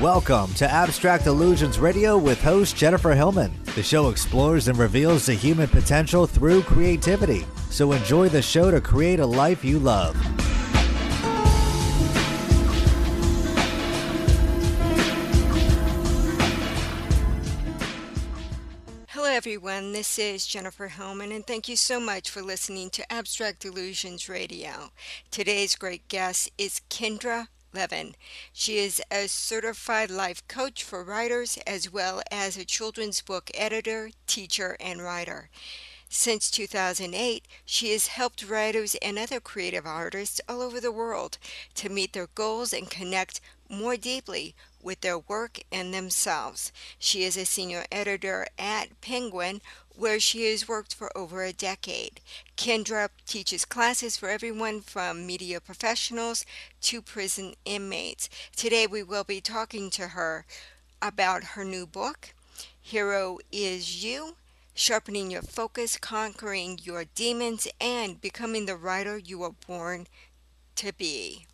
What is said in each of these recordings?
Welcome to Abstract Illusions Radio with host Jennifer Hillman. The show explores and reveals the human potential through creativity. So enjoy the show to create a life you love. Hello, everyone. This is Jennifer Hillman, and thank you so much for listening to Abstract Illusions Radio. Today's great guest is Kendra Levin. She is a certified life coach for writers as well as a children's book editor, teacher, and writer. Since 2008, she has helped writers and other creative artists all over the world to meet their goals and connect more deeply with their work and themselves. She is a senior editor at Penguin, where she has worked for over a decade. Kendra teaches classes for everyone from media professionals to prison inmates. Today we will be talking to her about her new book, Hero is You Sharpening Your Focus, Conquering Your Demons, and Becoming the Writer You Were Born to Be.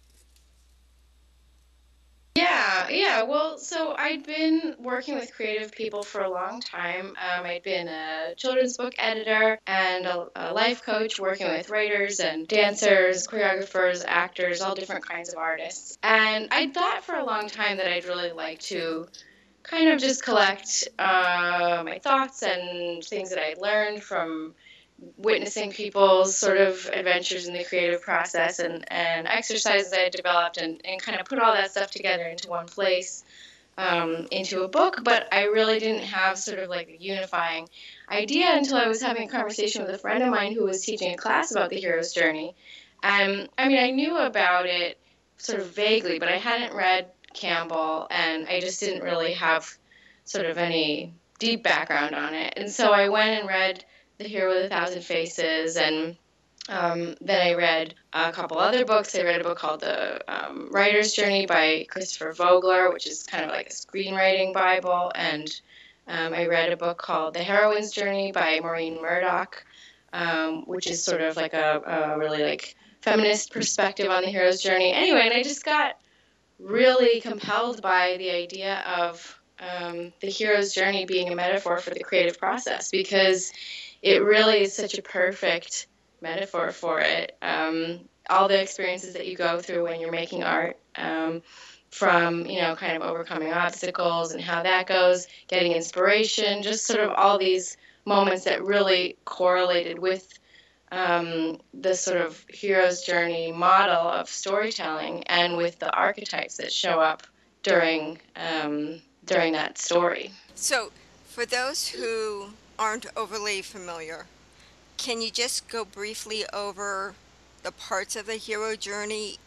Yeah, yeah. Well, so I'd been working with creative people for a long time. Um, I'd been a children's book editor and a, a life coach working with writers and dancers, choreographers, actors, all different kinds of artists. And I thought for a long time that I'd really like to kind of just collect uh, my thoughts and things that I learned from witnessing people's sort of adventures in the creative process and, and exercises I developed and, and kind of put all that stuff together into one place um, into a book. But I really didn't have sort of like a unifying idea until I was having a conversation with a friend of mine who was teaching a class about the hero's journey. And I mean, I knew about it sort of vaguely, but I hadn't read Campbell and I just didn't really have sort of any deep background on it. And so I went and read the Hero with a Thousand Faces, and um, then I read a couple other books. I read a book called The um, Writer's Journey by Christopher Vogler, which is kind of like a screenwriting Bible, and um, I read a book called The Heroine's Journey by Maureen Murdock, um, which is sort of like a, a really like feminist perspective on the hero's journey. Anyway, and I just got really compelled by the idea of um, the hero's journey being a metaphor for the creative process because it really is such a perfect metaphor for it. Um, all the experiences that you go through when you're making art, um, from you know, kind of overcoming obstacles and how that goes, getting inspiration, just sort of all these moments that really correlated with um, the sort of hero's journey model of storytelling and with the archetypes that show up during um, during that story. So, for those who aren't overly familiar, can you just go briefly over the parts of the hero journey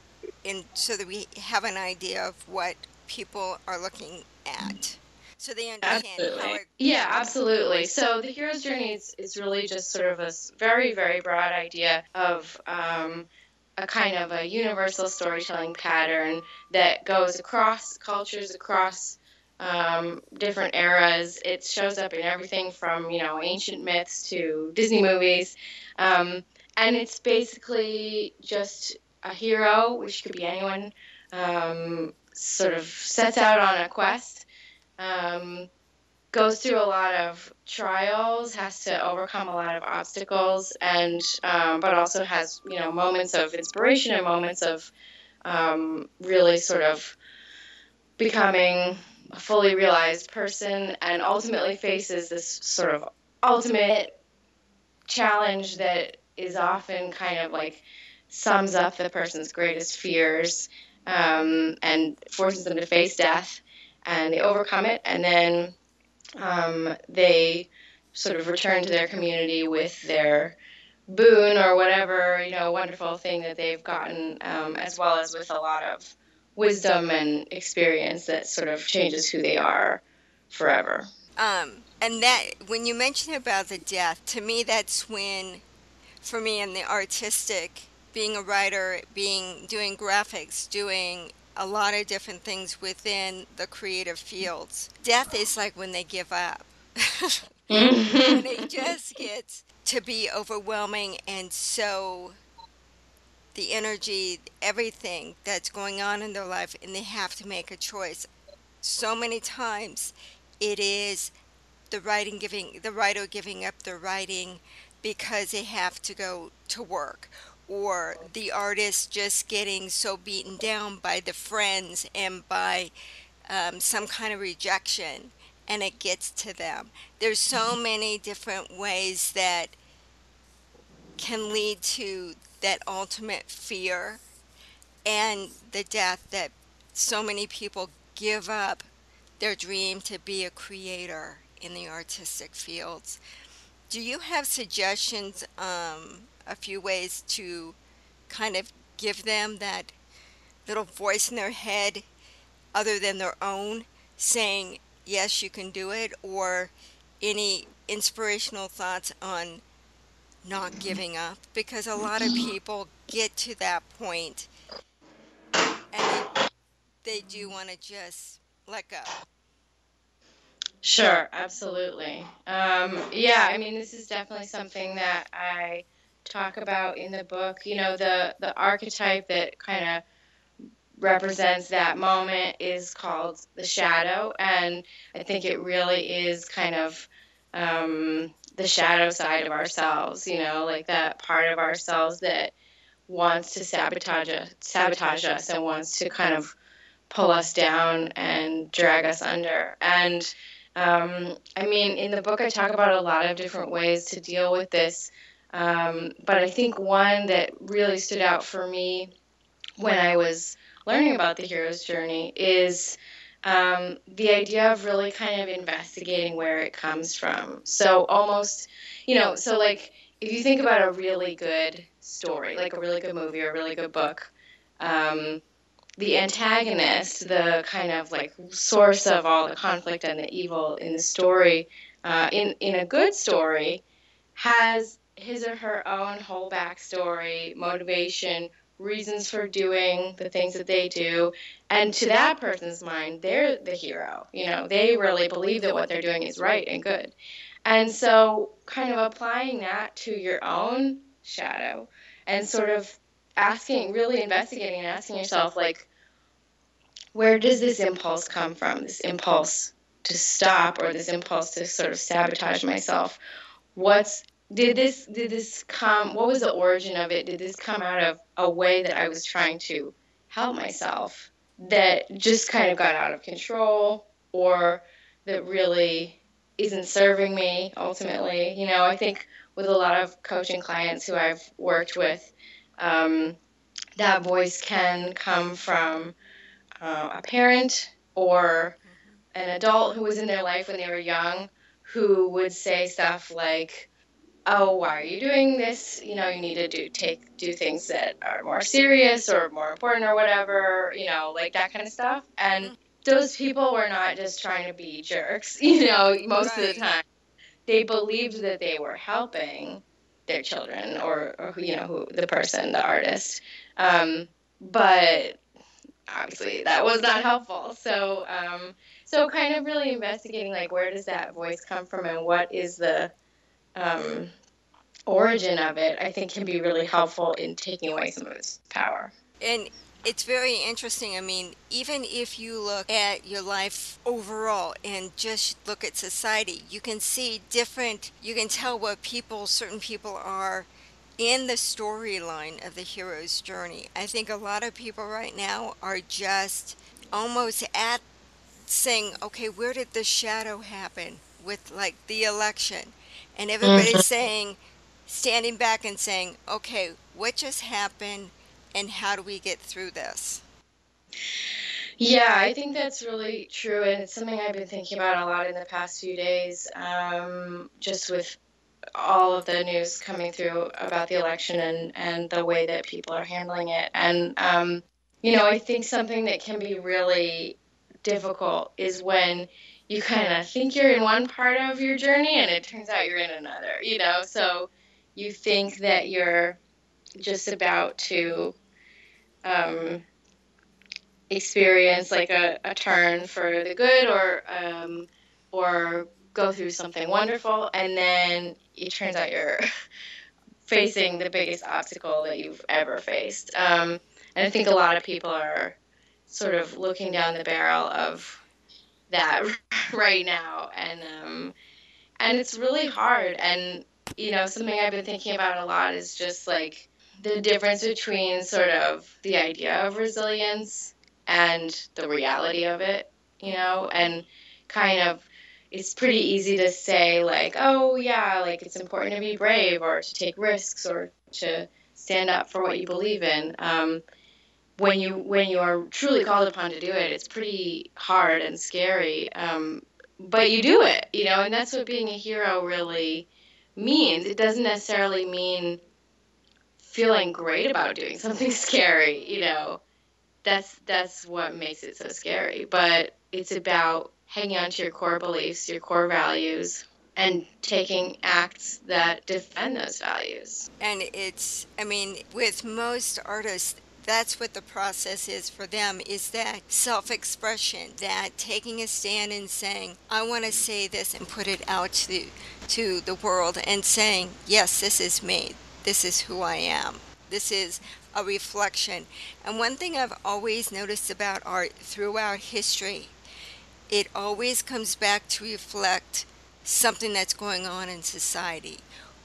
in so that we have an idea of what people are looking at? So they understand absolutely. how it Yeah, absolutely. So the hero's journey is, is really just sort of a very, very broad idea of um, a kind of a universal storytelling pattern that goes across cultures, across um, different eras. It shows up in everything from you know ancient myths to Disney movies, um, and it's basically just a hero, which could be anyone, um, sort of sets out on a quest. Um, goes through a lot of trials, has to overcome a lot of obstacles, and um, but also has you know moments of inspiration and moments of um, really sort of becoming fully realized person and ultimately faces this sort of ultimate challenge that is often kind of like sums up the person's greatest fears um, and forces them to face death and they overcome it and then um, they sort of return to their community with their boon or whatever you know wonderful thing that they've gotten um, as well as with a lot of wisdom and experience that sort of changes who they are forever. Um, and that when you mention about the death, to me that's when, for me in the artistic, being a writer, being doing graphics, doing a lot of different things within the creative fields. Death is like when they give up. when it just gets to be overwhelming and so the energy, everything that's going on in their life, and they have to make a choice. so many times it is the writing giving the writer giving up the writing because they have to go to work or the artist just getting so beaten down by the friends and by um, some kind of rejection and it gets to them there's so many different ways that can lead to that ultimate fear and the death that so many people give up their dream to be a creator in the artistic fields. Do you have suggestions, um, a few ways to kind of give them that little voice in their head other than their own saying, yes, you can do it, or any inspirational thoughts on not giving up? Because a lot of people get to that point and they, they do want to just let go. Sure, absolutely. Um, yeah, I mean, this is definitely something that I talk about in the book. You know, the the archetype that kind of represents that moment is called the shadow, and I think it really is kind of um, the shadow side of ourselves. You know, like that part of ourselves that wants to sabotage us, sabotage us, and wants to kind of pull us down and drag us under. And um, I mean, in the book, I talk about a lot of different ways to deal with this. Um, but I think one that really stood out for me when I was learning about the hero's journey is um, the idea of really kind of investigating where it comes from. So, almost, you know, so like if you think about a really good story, like a really good movie or a really good book, um, the antagonist, the kind of like source of all the conflict and the evil in the story, uh, in in a good story, has his or her own whole backstory, motivation, reasons for doing the things that they do, and to that person's mind, they're the hero. You know, they really believe that what they're doing is right and good, and so kind of applying that to your own shadow, and sort of asking, really investigating and asking yourself, like, where does this impulse come from? This impulse to stop or this impulse to sort of sabotage myself. What's did this did this come what was the origin of it? Did this come out of a way that I was trying to help myself that just kind of got out of control or that really isn't serving me ultimately? You know, I think with a lot of coaching clients who I've worked with, um, that voice can come from uh, a parent or an adult who was in their life when they were young who would say stuff like, "Oh, why are you doing this? You know, you need to do take do things that are more serious or more important or whatever. You know, like that kind of stuff." And mm-hmm. those people were not just trying to be jerks. You know, most right. of the time, they believed that they were helping their children or, or you know, who the person, the artist. Um, but obviously that was not helpful. So, um, so kind of really investigating like where does that voice come from and what is the um, origin of it, I think can be really helpful in taking away some of its power. And it's very interesting. I mean, even if you look at your life overall and just look at society, you can see different, you can tell what people, certain people are in the storyline of the hero's journey. I think a lot of people right now are just almost at saying, okay, where did the shadow happen with like the election? And everybody's mm-hmm. saying, standing back and saying, okay, what just happened and how do we get through this? Yeah, I think that's really true, and it's something I've been thinking about a lot in the past few days. Um, just with all of the news coming through about the election and, and the way that people are handling it. And, um, you know, I think something that can be really difficult is when you kind of think you're in one part of your journey and it turns out you're in another, you know? So you think that you're just about to um, experience like a, a turn for the good or, um, or go through something wonderful and then it turns out you're facing the biggest obstacle that you've ever faced. Um, and I think a lot of people are sort of looking down the barrel of that right now, and um, and it's really hard. And you know, something I've been thinking about a lot is just like the difference between sort of the idea of resilience and the reality of it, you know, and kind of it's pretty easy to say like, oh yeah, like it's important to be brave or to take risks or to stand up for what you believe in. Um, when you when you are truly called upon to do it, it's pretty hard and scary. Um, but you do it, you know, and that's what being a hero really means. It doesn't necessarily mean feeling great about doing something scary, you know. That's that's what makes it so scary. But it's about hanging on to your core beliefs, your core values, and taking acts that defend those values. And it's, I mean, with most artists, that's what the process is for them is that self-expression that taking a stand and saying i want to say this and put it out to to the world and saying yes this is me this is who i am this is a reflection and one thing i've always noticed about art throughout history it always comes back to reflect something that's going on in society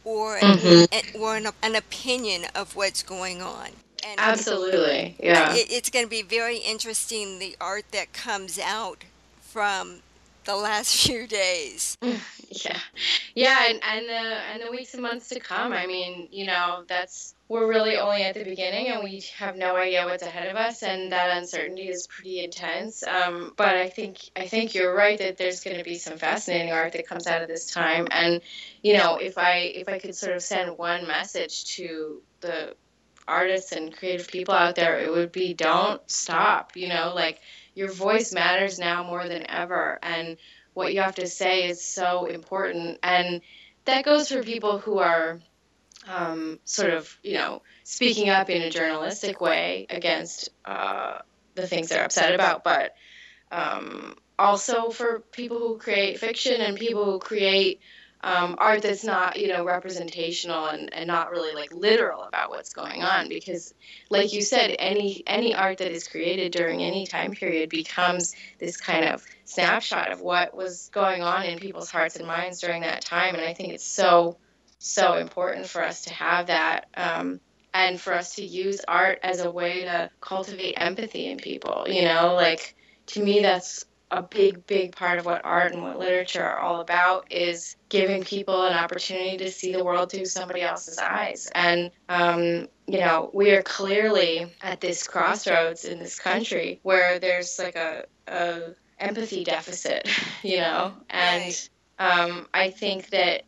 or mm-hmm. an, or an, an, opinion of what's going on. And Absolutely, yeah. It, it's going to be very interesting the art that comes out from the last few days. yeah, yeah, and and the and the weeks and months to come. I mean, you know, that's we're really only at the beginning, and we have no idea what's ahead of us, and that uncertainty is pretty intense. Um, but I think I think you're right that there's going to be some fascinating art that comes out of this time, and you know, if I if I could sort of send one message to the artists and creative people out there, it would be don't stop. You know, like your voice matters now more than ever and what you have to say is so important and that goes for people who are um, sort of you know speaking up in a journalistic way against uh, the things they're upset about but um, also for people who create fiction and people who create um, art that's not you know representational and, and not really like literal about what's going on because like you said any any art that is created during any time period becomes this kind of snapshot of what was going on in people's hearts and minds during that time. And i think it's so so important for us to have that um, and for us to use art as a way to cultivate empathy in people you know? Like to me that's a big, big part of what art and what literature are all about is giving people an opportunity to see the world through somebody else's eyes. And, um, you know, we are clearly at this crossroads in this country where there's like a, a empathy deficit, you know, and um, I think that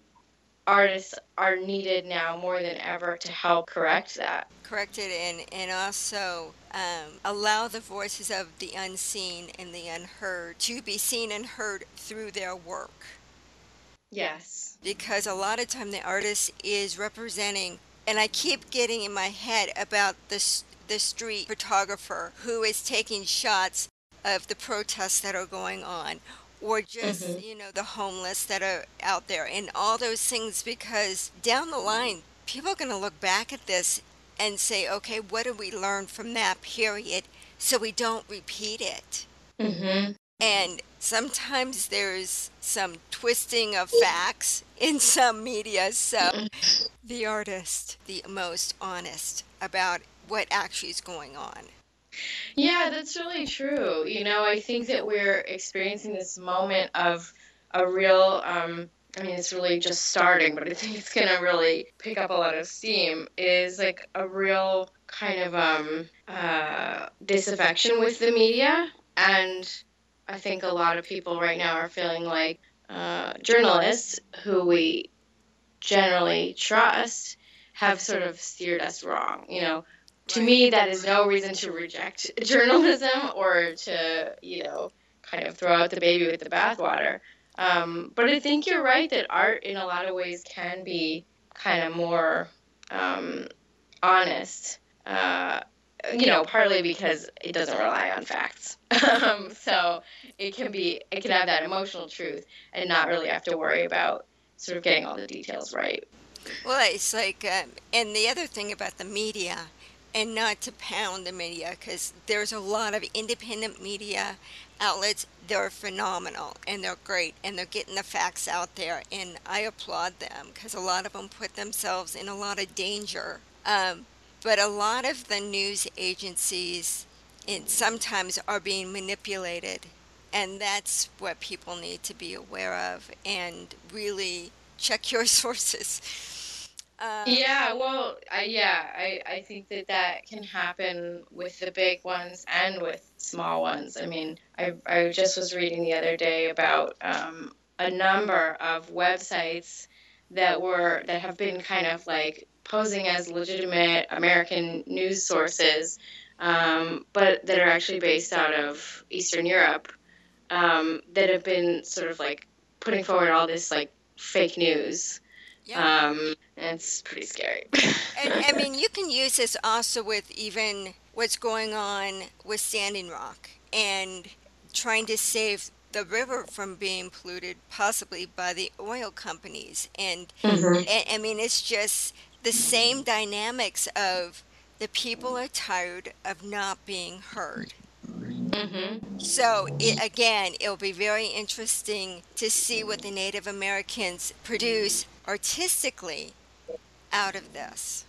artists are needed now more than ever to help correct that. Correct it and, and also um, allow the voices of the unseen and the unheard to be seen and heard through their work. Yes. Because a lot of time the artist is representing, and I keep getting in my head about the, the street photographer who is taking shots of the protests that are going on or just mm-hmm. you know the homeless that are out there and all those things because down the line people are going to look back at this and say okay what did we learn from that period so we don't repeat it mm-hmm. and sometimes there's some twisting of facts in some media so mm-hmm. the artist the most honest about what actually is going on yeah, that's really true. You know, I think that we're experiencing this moment of a real, um, I mean, it's really just starting, but I think it's going to really pick up a lot of steam, is like a real kind of um, uh, disaffection with the media. And I think a lot of people right now are feeling like uh, journalists who we generally trust have sort of steered us wrong. You know, to me, that is no reason to reject journalism or to, you know, kind of throw out the baby with the bathwater. Um, but I think you're right that art, in a lot of ways, can be kind of more um, honest. Uh, you know, partly because it doesn't rely on facts. um, so it can be, it can have that emotional truth and not really have to worry about sort of getting all the details right. Well, it's like, um, and the other thing about the media and not to pound the media because there's a lot of independent media outlets. They're phenomenal and they're great and they're getting the facts out there. And I applaud them because a lot of them put themselves in a lot of danger. Um, but a lot of the news agencies sometimes are being manipulated. And that's what people need to be aware of and really check your sources. Um, yeah, well, I, yeah, I, I think that that can happen with the big ones and with small ones. I mean, I, I just was reading the other day about um, a number of websites that were that have been kind of like posing as legitimate American news sources, um, but that are actually based out of Eastern Europe, um, that have been sort of like putting forward all this like fake news. Yeah. Um, it's pretty scary. and I mean, you can use this also with even what's going on with Standing Rock and trying to save the river from being polluted, possibly by the oil companies. And, mm-hmm. and I mean, it's just the same dynamics of the people are tired of not being heard. Mm-hmm. So, it, again, it'll be very interesting to see what the Native Americans produce artistically out of this.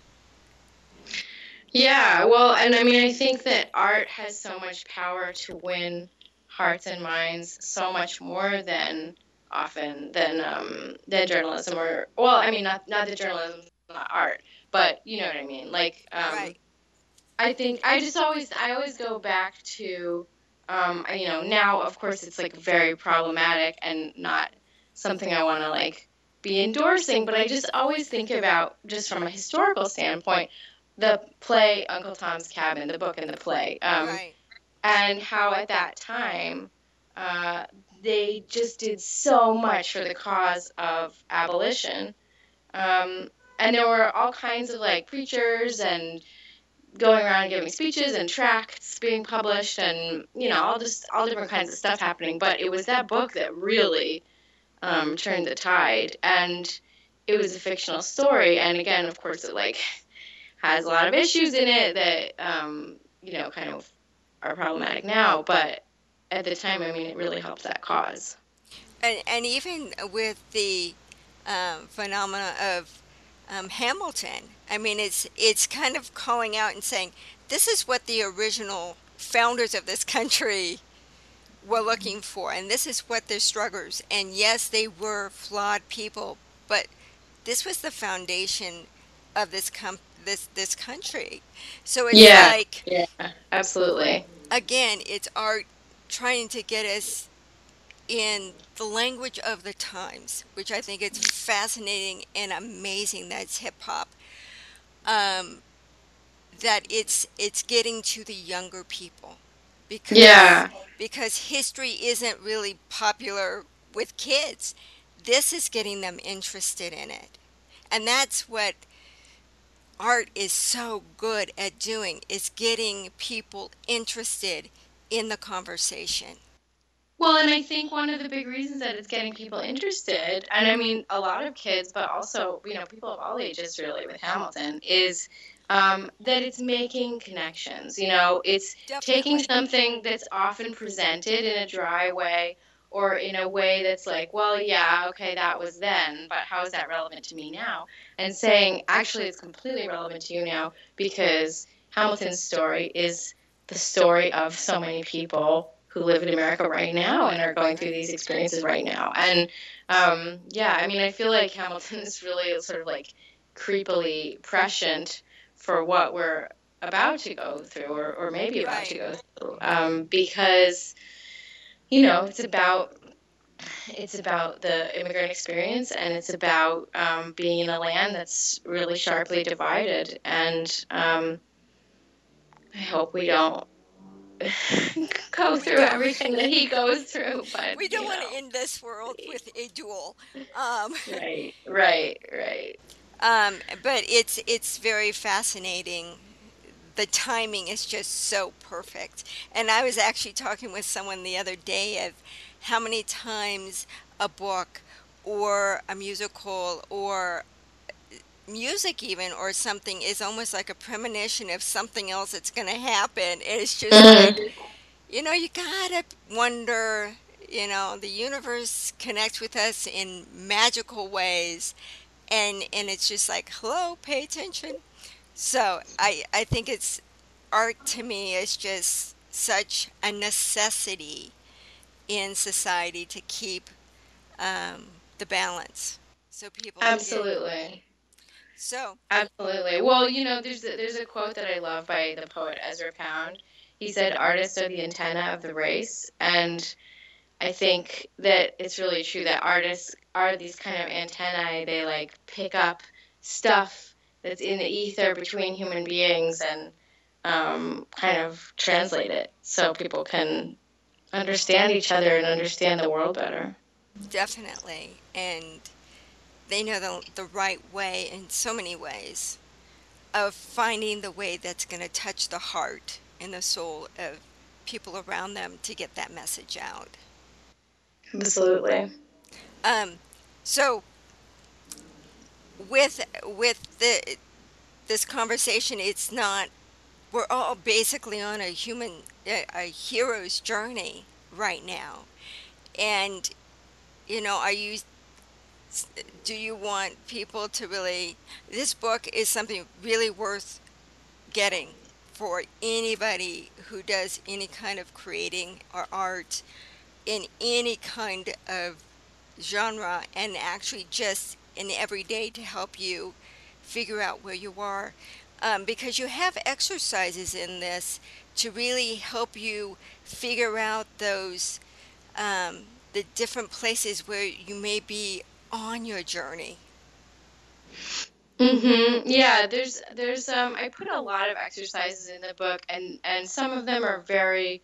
Yeah, well, and I mean, I think that art has so much power to win hearts and minds so much more than often than um, than journalism or well, I mean, not not the journalism, not art, but you know what I mean. Like, um, right. I think I just always I always go back to, um, you know, now of course it's like very problematic and not something I want to like be endorsing, but I just always think about, just from a historical standpoint, the play Uncle Tom's Cabin, the book and the play, um, right. and how at that time uh, they just did so much for the cause of abolition. Um, and there were all kinds of like preachers and going around giving speeches and tracts being published and you know all just all different kinds of stuff happening but it was that book that really um, turned the tide. And it was a fictional story. And again, of course, it like has a lot of issues in it that um, you know kind of are problematic now. But at the time, I mean, it really helped that cause. And, and even with the um, phenomena of um, Hamilton, I mean, it's it's kind of calling out and saying this is what the original founders of this country were looking for, and this is what their struggles. And yes, they were flawed people, but this was the foundation of this com- this this country. So it's yeah, like yeah, absolutely. Again, it's art trying to get us in the language of the times, which I think it's fascinating and amazing. That's hip hop. Um, that it's it's getting to the younger people because yeah. because history isn't really popular with kids. This is getting them interested in it. And that's what art is so good at doing is getting people interested in the conversation. Well, and I think one of the big reasons that it's getting people interested, and I mean a lot of kids, but also, you know, people of all ages really with Hamilton, is um, that it's making connections. You know, it's Definitely. taking something that's often presented in a dry way or in a way that's like, well, yeah, okay, that was then, but how is that relevant to me now? And saying, actually, it's completely relevant to you now because Hamilton's story is the story of so many people who live in America right now and are going through these experiences right now. And um, yeah, I mean, I feel like Hamilton is really sort of like creepily prescient for what we're about to go through or, or maybe about to go through. Um, because you know it's about it's about the immigrant experience and it's about um, being in a land that's really sharply divided. And um, i hope we don't go through everything that he goes through but we don't want to end this world with a duel. Um, right right right um, but it's it's very fascinating. The timing is just so perfect. And I was actually talking with someone the other day of how many times a book or a musical or music even or something is almost like a premonition of something else that's going to happen. It's just like, Mhm. you know, you gotta wonder, you know, the universe connects with us in magical ways. And, and it's just like, hello, pay attention. So I, I think it's art to me is just such a necessity in society to keep um, the balance so people Absolutely. so Absolutely. Well, you know, there's a, there's a quote that I love by the poet Ezra Pound. He said, "Artists are the antenna of the race," and I think that it's really true that artists are these kind of antennae. They like pick up stuff that's in the ether between human beings and um, kind of translate it so people can understand each other and understand the world better. definitely and they know the, the right way in so many ways of finding the way that's going to touch the heart and the soul of people around them to get that message out Absolutely. um, so with with the this conversation it's not we're all basically on a human a, a hero's journey right now. And you know are you do you want people to really this book is something really worth getting for anybody who does any kind of creating or art in any kind of genre and actually just in everyday to help you figure out where you are. Um, because you have exercises in this to really help you figure out those um, the different places where you may be on your journey. Hmm Yeah, there's there's um I put a lot of exercises in the book and and some of them are very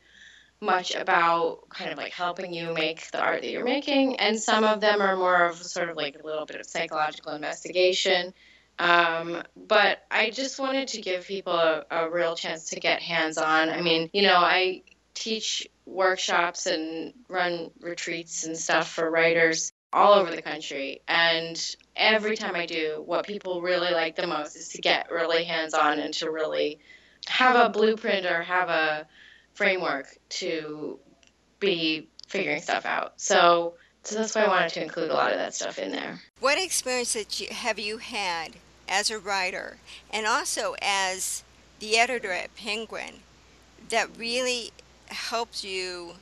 much about kind of like helping you make the art that you're making and some of them are more of sort of like a little bit of psychological investigation. Um, but I just wanted to give people a, a real chance to get hands on. I mean, you know, I teach workshops and run retreats and stuff for writers all over the country. And every time I do, what people really like the most is to get really hands on and to really have a blueprint or have a framework to be figuring stuff out. So, so that's why I wanted to include a lot of that stuff in there. what experience that you, have you had as a writer and also as the editor at penguin that really helped you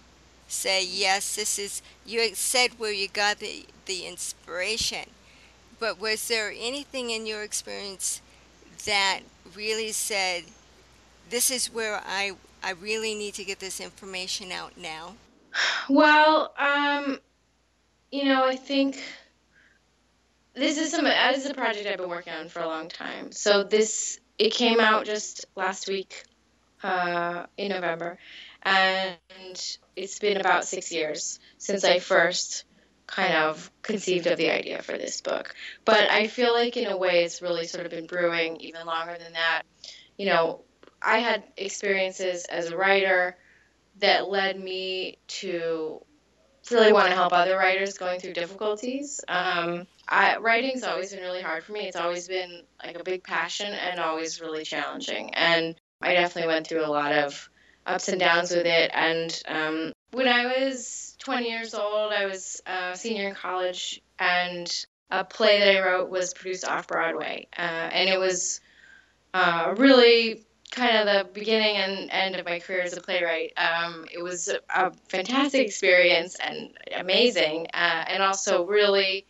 say yes this is you said where you got the the inspiration but was there anything in your experience that really said this is where i i really need to get this information out now Well, um, you know, I think this is some this is a project I've been working on for a long time. So this it came out just last week, uh, in November, and it's been about six years since I first kind of conceived of the idea for this book. But I feel like in a way it's really sort of been brewing even longer than that. You know, I had experiences as a writer that led me to really want to help other writers going through difficulties. Um, I, writing's always been really hard for me. It's always been like a big passion and always really challenging. And I definitely went through a lot of ups and downs with it. And um, when I was 20 years old, I was a senior in college, and a play that I wrote was produced off Broadway. Uh, and it was uh, really kind of the beginning and end of my career as a playwright. Um, it was a, a fantastic experience and amazing, uh, and also really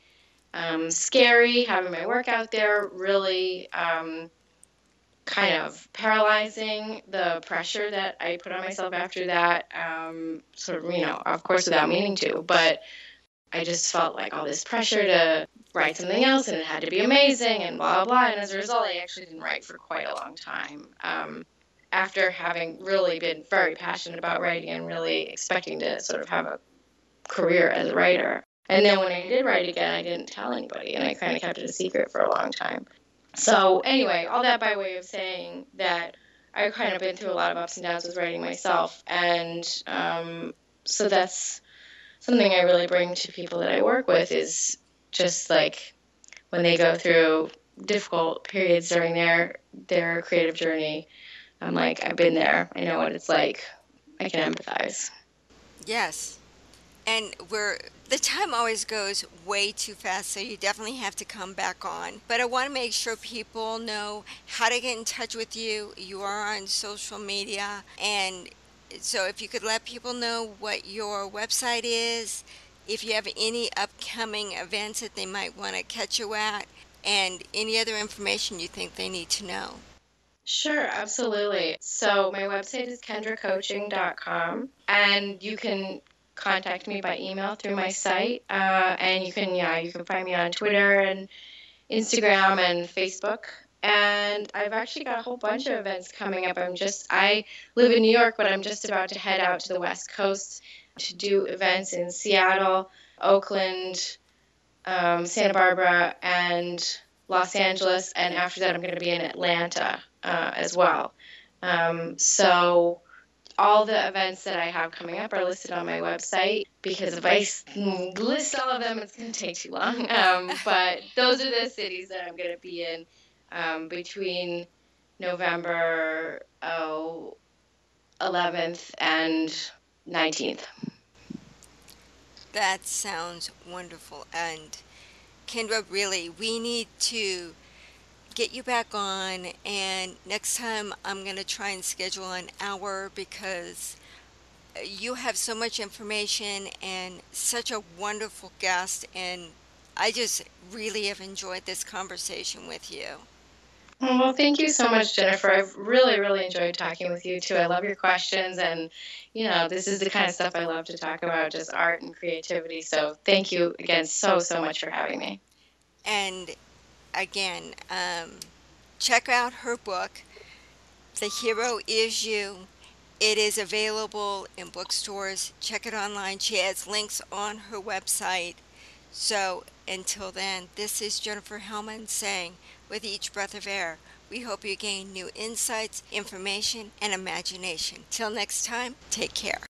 um, scary having my work out there, really um, kind of paralyzing the pressure that I put on myself after that, um, sort of, you know, of course, without meaning to, but I just felt like all this pressure to write something else and it had to be amazing and blah, blah. And as a result, I actually didn't write for quite a long time. Um, after having really been very passionate about writing and really expecting to sort of have a career as a writer. And then when I did write again, I didn't tell anybody and I kind of kept it a secret for a long time. So, anyway, all that by way of saying that I've kind of been through a lot of ups and downs with writing myself. And um, so that's something I really bring to people that I work with is just like when they go through difficult periods during their their creative journey. I'm like, I've been there. I know what it's like. I can empathize. Yes. And we're the time always goes way too fast, so you definitely have to come back on. But I want to make sure people know how to get in touch with you. You are on social media, and so if you could let people know what your website is, if you have any upcoming events that they might want to catch you at, and any other information you think they need to know. Sure, absolutely. So my website is kendracoaching.com, and you can contact me by email through my site, uh, and you can yeah you can find me on Twitter and Instagram and Facebook. And I've actually got a whole bunch of events coming up. I'm just I live in New York, but I'm just about to head out to the West Coast to do events in Seattle, Oakland, um, Santa Barbara, and Los Angeles, and after that, I'm going to be in Atlanta uh, as well. Um, so all the events that I have coming up are listed on my website because if I list all of them, it's going to take too long. Um, but those are the cities that I'm going to be in um, between November oh, 11th and 19th. That sounds wonderful. And Kendra, really, we need to get you back on. And next time, I'm going to try and schedule an hour because you have so much information and such a wonderful guest. And I just really have enjoyed this conversation with you. Well, thank you so much, Jennifer. I've really, really enjoyed talking with you too. I love your questions, and you know, this is the kind of stuff I love to talk about, just art and creativity. So, thank you again so, so much for having me. And again, um, check out her book, The Hero Is You. It is available in bookstores. Check it online. She has links on her website. So until then, this is Jennifer Hillman saying, with each breath of air, we hope you gain new insights, information, and imagination. Till next time, take care.